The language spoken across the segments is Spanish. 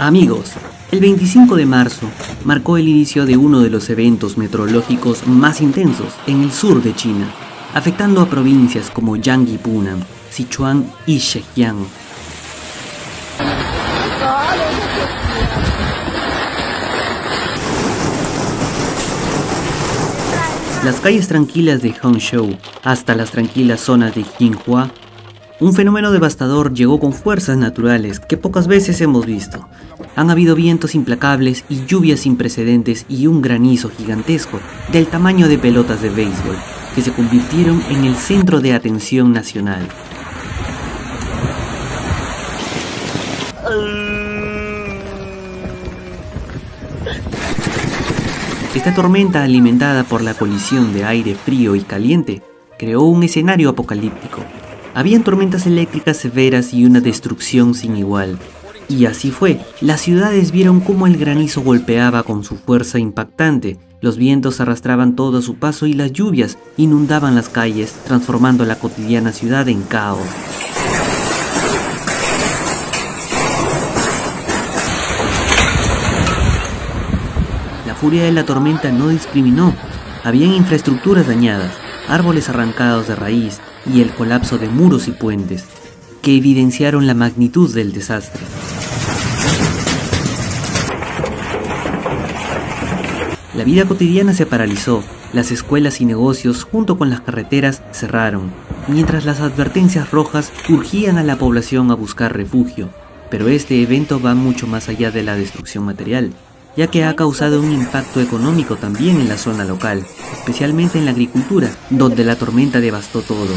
Amigos, el 25 de marzo marcó el inicio de uno de los eventos meteorológicos más intensos en el sur de China, afectando a provincias como Jiangxi Punan, Sichuan y Zhejiang. Las calles tranquilas de Hangzhou hasta las tranquilas zonas de Jinhua un fenómeno devastador llegó con fuerzas naturales que pocas veces hemos visto. Han habido vientos implacables y lluvias sin precedentes y un granizo gigantesco del tamaño de pelotas de béisbol que se convirtieron en el centro de atención nacional. Esta tormenta alimentada por la colisión de aire frío y caliente creó un escenario apocalíptico habían tormentas eléctricas severas y una destrucción sin igual. Y así fue, las ciudades vieron cómo el granizo golpeaba con su fuerza impactante, los vientos arrastraban todo a su paso y las lluvias inundaban las calles, transformando la cotidiana ciudad en caos. La furia de la tormenta no discriminó, habían infraestructuras dañadas, árboles arrancados de raíz y el colapso de muros y puentes, que evidenciaron la magnitud del desastre. La vida cotidiana se paralizó, las escuelas y negocios junto con las carreteras cerraron, mientras las advertencias rojas urgían a la población a buscar refugio. Pero este evento va mucho más allá de la destrucción material ya que ha causado un impacto económico también en la zona local, especialmente en la agricultura, donde la tormenta devastó todo.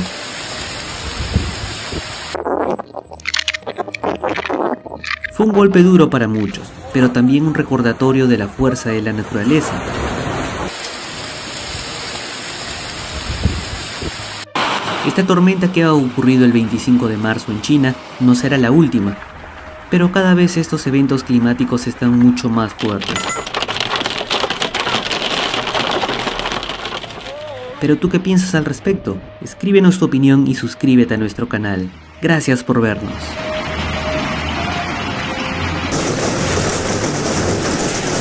Fue un golpe duro para muchos, pero también un recordatorio de la fuerza de la naturaleza. Esta tormenta que ha ocurrido el 25 de marzo en China no será la última, pero cada vez estos eventos climáticos están mucho más fuertes. Pero tú qué piensas al respecto? Escríbenos tu opinión y suscríbete a nuestro canal. Gracias por vernos.